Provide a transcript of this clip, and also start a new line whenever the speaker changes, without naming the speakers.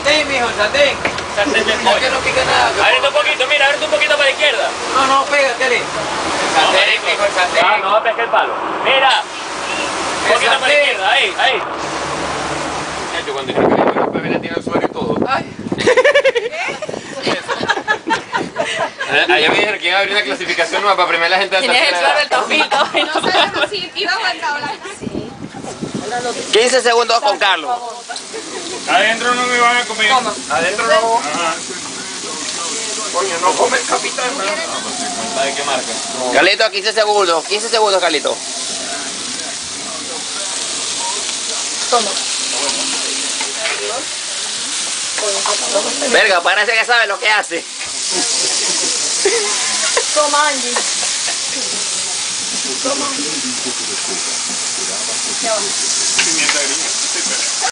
mijo, el sartén.
Sartén de
No, que
pollo.
no pica nada.
Ábrete un poquito, mira, ábrete un poquito para la izquierda.
No, no, pégatele. El sartén,
marico.
mijo, el sartén.
Ah, no va a pescar el palo. Mira, un
El
poquito para la
sartén.
izquierda, ahí, ahí.
Yo cuando dijeron que la bebé tiene el suero y todo.
Ay.
Allá me dijeron que iba a abrir una clasificación nueva para premiar a la gente de
Tienes el suelo del
edad.
topito.
No sabemos si iba a aguantar la... Sí.
15 segundos con Carlos.
Adentro no me van a comer.
Adentro no.
Ajá.
Coño, no come el capitán.
¿Para qué marca?
Carlito, 15 segundos. 15 segundos, Carlito. Verga, parece que sabe lo que hace.
Toma, Angie.
pimenta ali,